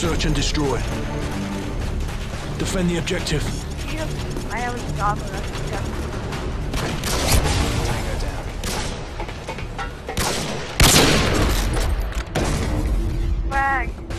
Search and destroy. Defend the objective. I have a stopper. flag.